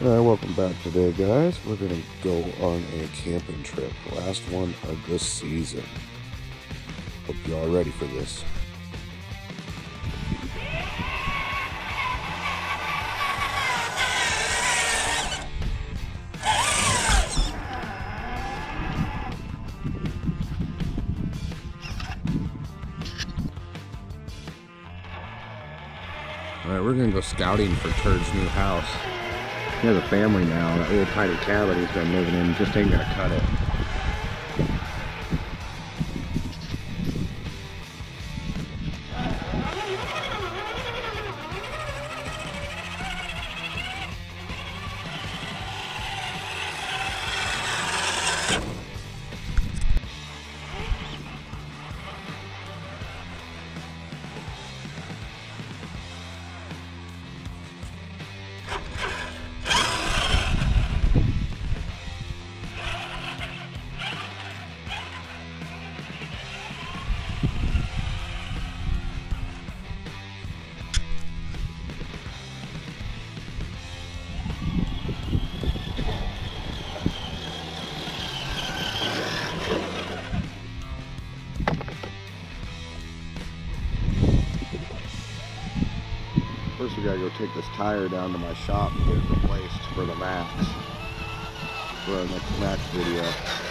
Alright, welcome back today, guys. We're going to go on a camping trip. Last one of this season. Hope you all ready for this. Alright, we're going to go scouting for Turd's new house. He has a family now. That little tiny cabin he's been living in just ain't gonna cut it. Take this tire down to my shop and get it replaced for the Max. For our next Max video.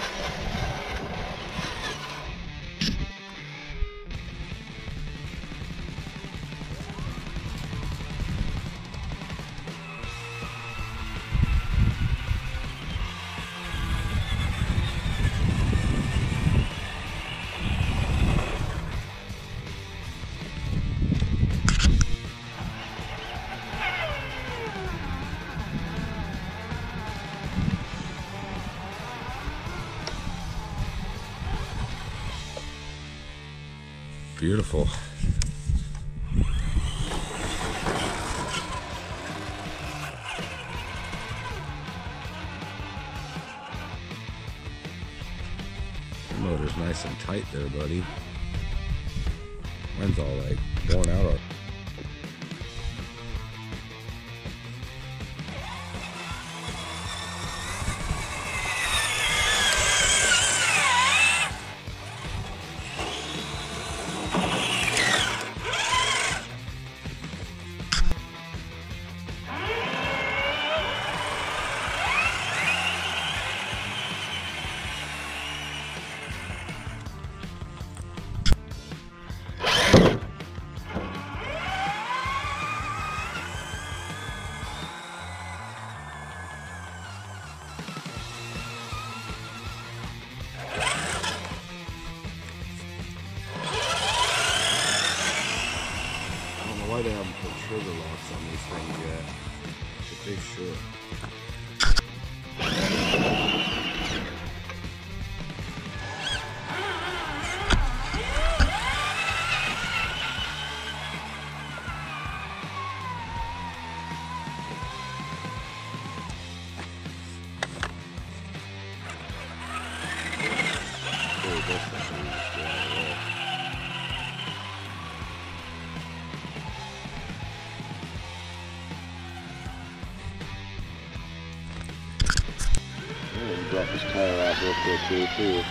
Beautiful. The Motor's nice and tight there, buddy. Mine's all like worn out. Why they haven't put trigger locks on these things yet. But they should. Oh, this is of the drop this tire out real quick here too.